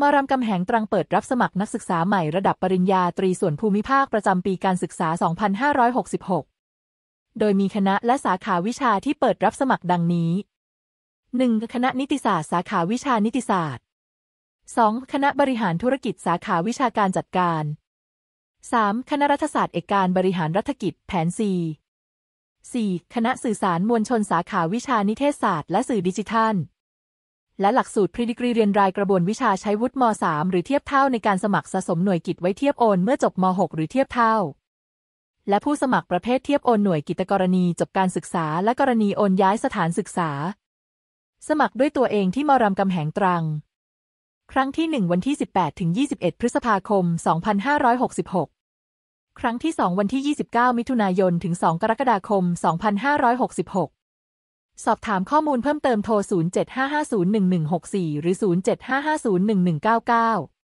มรามกำแหงตรังเปิดรับสมัครนักศึกษาใหม่ระดับปริญญาตรีส่วนภูมิภาคประจำปีการศึกษา 2566 โดยมีคณะและสาขาวิชาที่เปิดรับสมัครดังนี้ 1. คณะนิติศาสตร์ สาขาวิชานิติศาสตร์ 2. คณะบริหารธุรกิจสาขาวิชาการจัดการ 3. คณะรัฐศาสตร์เอกการบริหารรัฐกิจแผน4 4. คณะสื่อสารมวลชนสาขาวิชานิเทศศาสตร์และสื่อดิจิทัล และหลักสูตร Pre-degree เรียนรายกระบวนวิชาใช้วุฒิ ม.3 หรือเทียบเท่าในการสมัครสะสมหน่วยกิตไว้เทียบโอนเมื่อจบ ม.6 หรือเทียบเท่า และผู้สมัครประเภทเทียบโอนหน่วยกิตกรณีจบการศึกษา และกรณีโอนย้ายสถานศึกษา สมัครด้วยตัวเองที่ม.รามคำแหงตรัง ครั้งที่ 1 วันที่ 18ถึง21 พฤษภาคม 2566 ครั้งที่ 2 วันที่ 29 มิถุนายนถึง 2 กรกฎาคม 2566 สอบถามข้อมูลเพิ่มเติมโทร 0755011164 หรือ 0755011199